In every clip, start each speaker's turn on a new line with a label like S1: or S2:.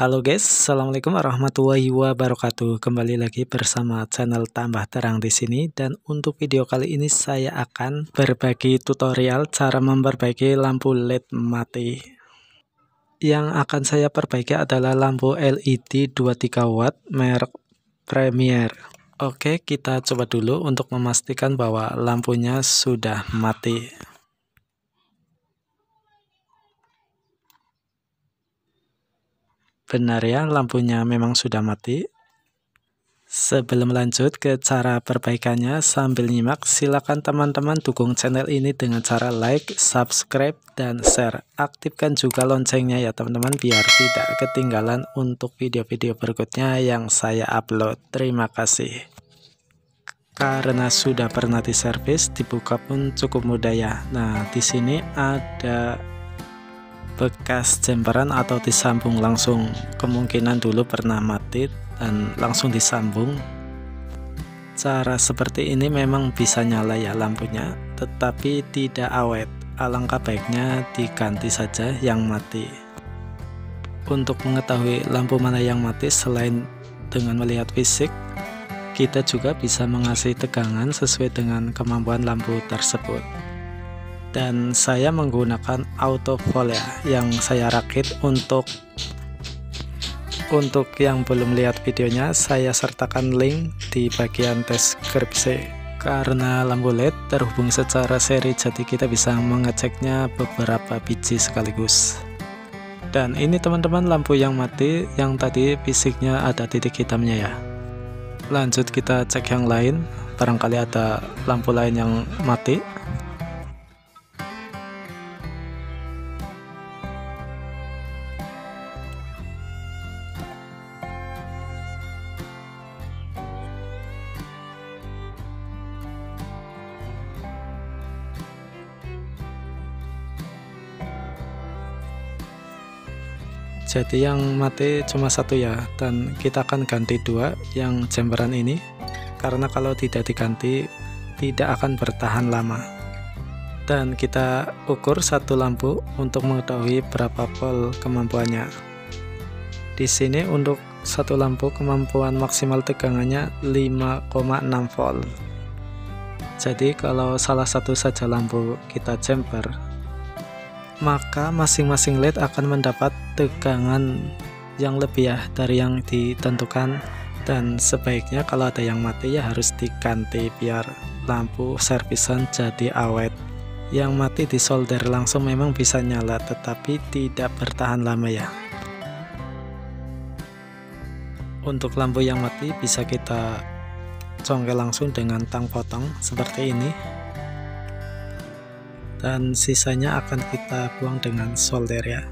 S1: Halo guys, Assalamualaikum warahmatullahi wabarakatuh. Kembali lagi bersama channel Tambah Terang di sini dan untuk video kali ini saya akan berbagi tutorial cara memperbaiki lampu LED mati. Yang akan saya perbaiki adalah lampu LED 23 watt merek Premier. Oke, kita coba dulu untuk memastikan bahwa lampunya sudah mati. Benar ya, lampunya memang sudah mati. Sebelum lanjut ke cara perbaikannya sambil nyimak, silakan teman-teman dukung channel ini dengan cara like, subscribe, dan share. Aktifkan juga loncengnya ya teman-teman biar tidak ketinggalan untuk video-video berikutnya yang saya upload. Terima kasih. Karena sudah pernah diservis, dibuka pun cukup mudah ya. Nah, di sini ada bekas jemperan atau disambung langsung. Kemungkinan dulu pernah mati dan langsung disambung. Cara seperti ini memang bisa nyala ya lampunya tetapi tidak awet. Alangkah baiknya diganti saja yang mati. Untuk mengetahui lampu mana yang mati selain dengan melihat fisik kita juga bisa mengasih tegangan sesuai dengan kemampuan lampu tersebut dan saya menggunakan auto volt ya yang saya rakit untuk untuk yang belum lihat videonya saya sertakan link di bagian deskripsi. Karena lampu LED terhubung secara seri jadi kita bisa mengeceknya beberapa biji sekaligus. Dan ini teman-teman lampu yang mati yang tadi fisiknya ada titik hitamnya ya. Lanjut kita cek yang lain. Barangkali ada lampu lain yang mati jadi yang mati cuma satu ya dan kita akan ganti dua yang jemperan ini karena kalau tidak diganti tidak akan bertahan lama. Dan kita ukur satu lampu untuk mengetahui berapa volt kemampuannya. Di sini untuk satu lampu kemampuan maksimal tegangannya 5,6 volt. Jadi kalau salah satu saja lampu kita jumper maka masing-masing LED akan mendapat tegangan yang lebih ya dari yang ditentukan. Dan sebaiknya kalau ada yang mati ya harus diganti biar lampu servisan jadi awet. Yang mati di solder langsung memang bisa nyala tetapi tidak bertahan lama ya. Untuk lampu yang mati bisa kita congkel langsung dengan tang potong seperti ini. Dan sisanya akan kita buang dengan solder ya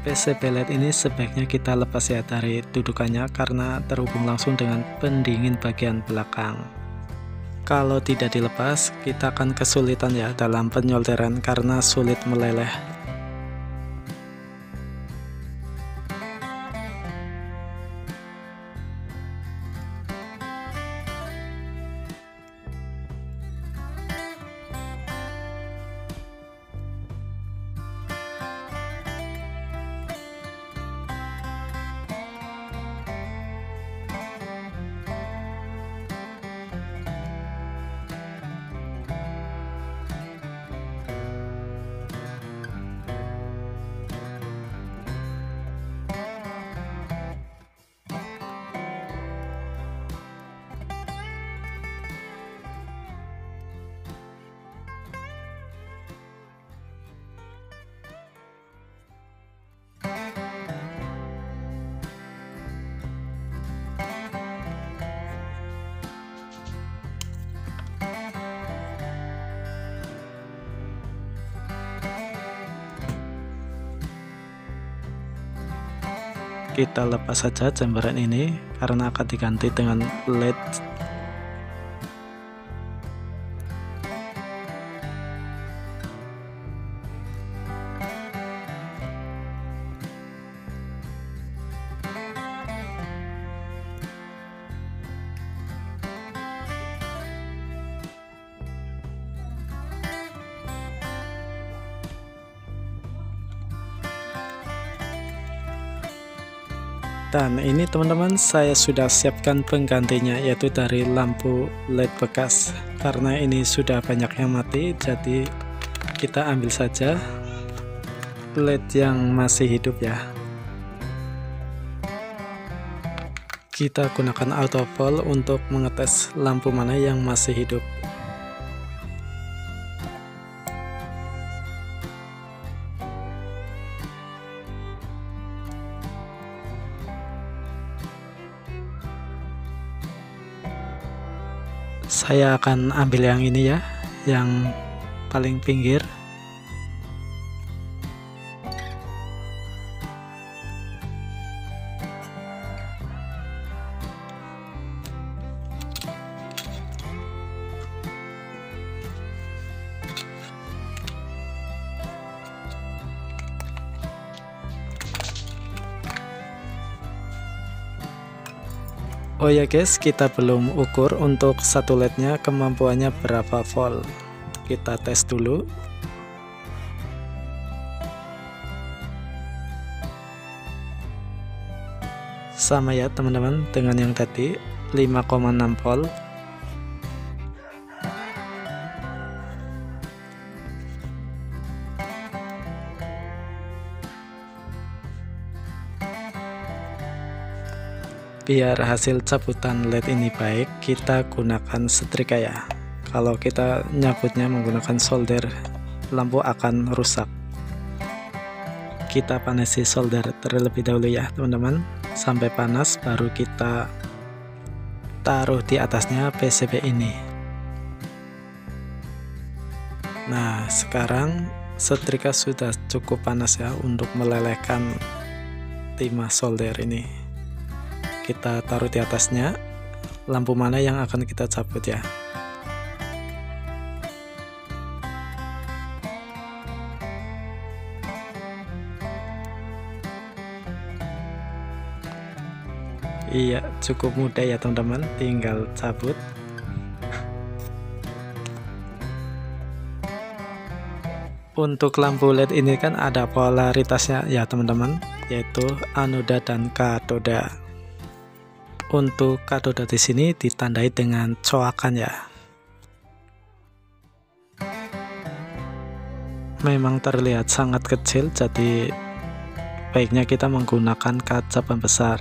S1: PCB LED ini sebaiknya kita lepas ya dari dudukannya karena terhubung langsung dengan pendingin bagian belakang. Kalau tidak dilepas kita akan kesulitan ya dalam penyolderan karena sulit meleleh kita lepas saja jembaran ini karena akan diganti dengan LED dan ini teman-teman saya sudah siapkan penggantinya yaitu dari lampu led bekas. Karena ini sudah banyak yang mati jadi kita ambil saja led yang masih hidup ya. Kita gunakan auto autopol untuk mengetes lampu mana yang masih hidup saya akan ambil yang ini ya yang paling pinggir Oh ya guys, kita belum ukur untuk satu lednya kemampuannya berapa volt. Kita tes dulu. Sama ya teman-teman dengan yang tadi 5,6 volt. Biar hasil cabutan led ini baik kita gunakan setrika ya. Kalau kita nyabutnya menggunakan solder lampu akan rusak. Kita panasi solder terlebih dahulu ya teman-teman. Sampai panas baru kita taruh di atasnya PCB ini. Nah sekarang setrika sudah cukup panas ya untuk melelehkan timah solder ini kita taruh di atasnya. Lampu mana yang akan kita cabut ya? Iya cukup mudah ya teman-teman. Tinggal cabut. Untuk lampu LED ini kan ada polaritasnya ya teman-teman yaitu anoda dan katoda untuk katoda di sini ditandai dengan coakan ya. Memang terlihat sangat kecil, jadi baiknya kita menggunakan kaca pembesar.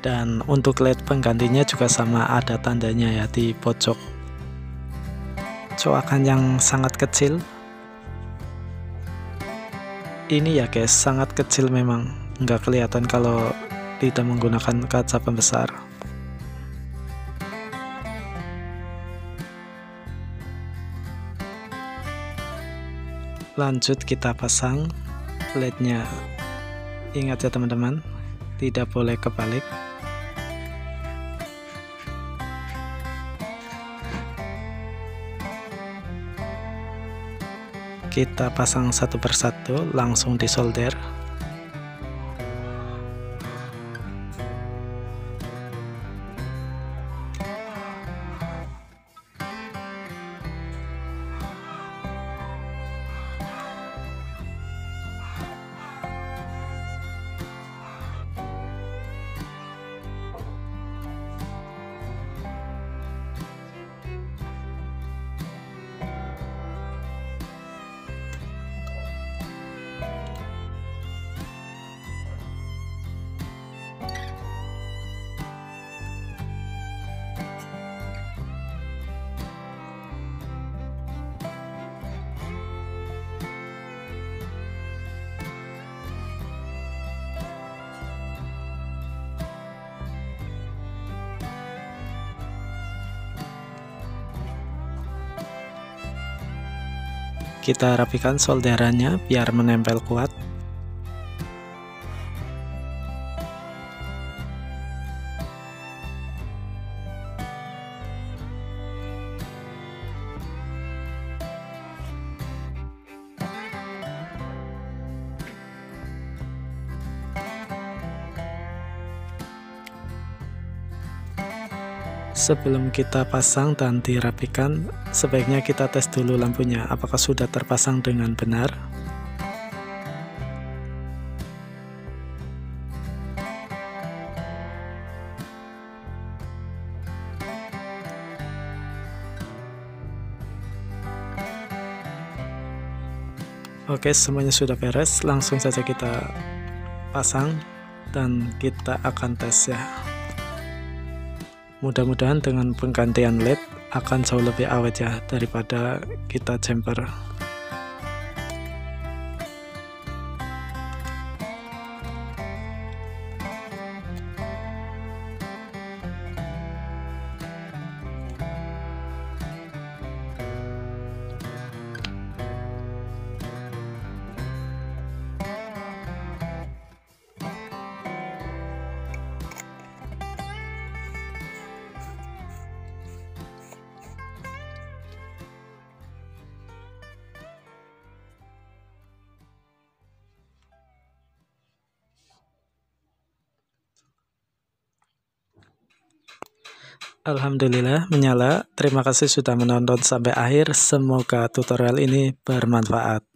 S1: Dan untuk LED penggantinya juga sama ada tandanya ya di pojok. Coakan yang sangat kecil ini ya guys sangat kecil memang. Nggak kelihatan kalau tidak menggunakan kaca pembesar. Lanjut kita pasang lednya. Ingat ya teman-teman tidak boleh kebalik kita pasang satu persatu langsung disolder kita rapikan solderannya biar menempel kuat Sebelum kita pasang dan dirapikan, sebaiknya kita tes dulu lampunya apakah sudah terpasang dengan benar. Oke, semuanya sudah beres. Langsung saja kita pasang dan kita akan tes ya. Mudah-mudahan dengan penggantian LED akan jauh lebih awet ya daripada kita jumper. Alhamdulillah menyala. Terima kasih sudah menonton sampai akhir. Semoga tutorial ini bermanfaat.